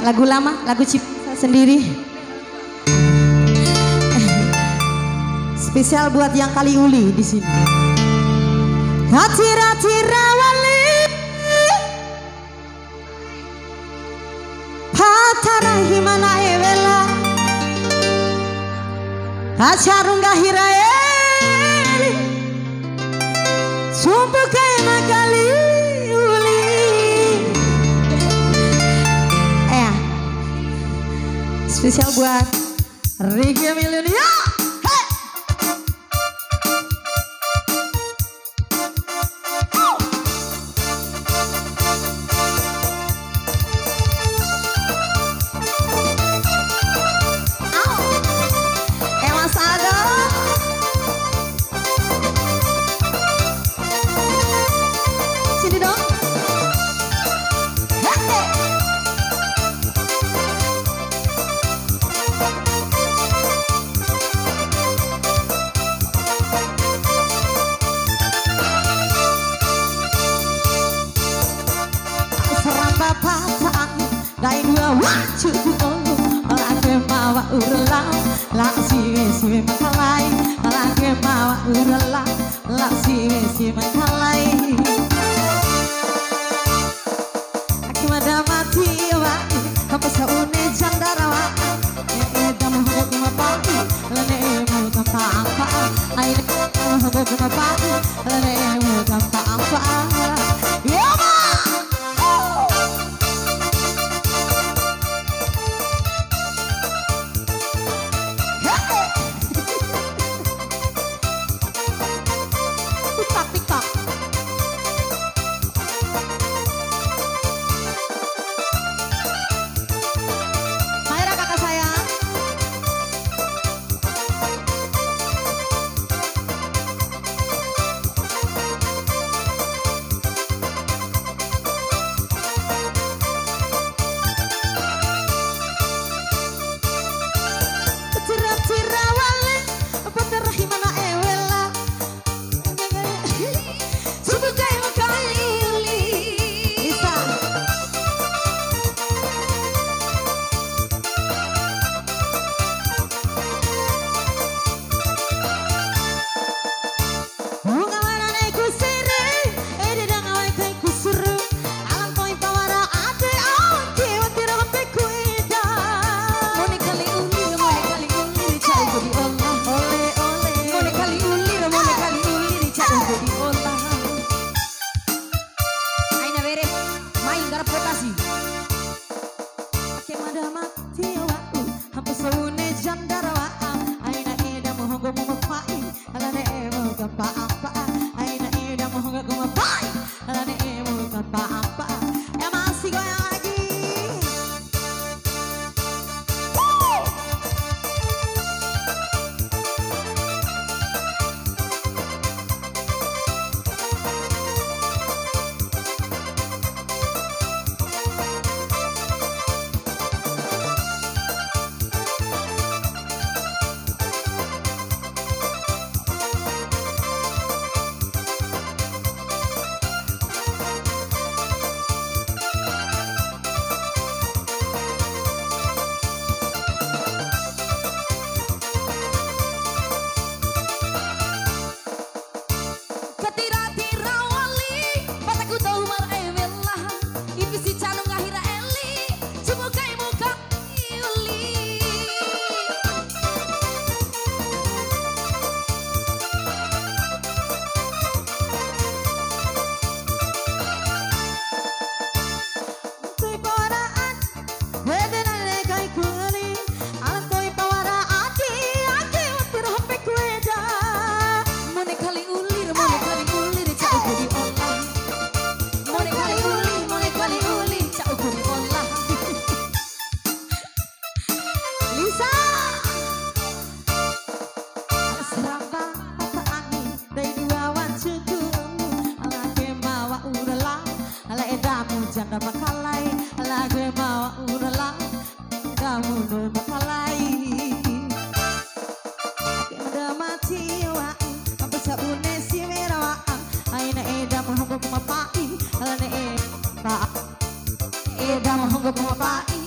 lagu lama, lagu cipta sendiri. Spesial buat yang kali uli di sini. Hati-hati. Spesial buat Ricky Amelia. dai due wacci tu tolgo alla che mava urla la si ve si ve calai alla che mava urla la si ve si ve 要把。makalai lage mau urala kamu no makalai Kita mati wa ambasa une si wa aina eda mahungu kumapai alane e ba eda mahungu kumapai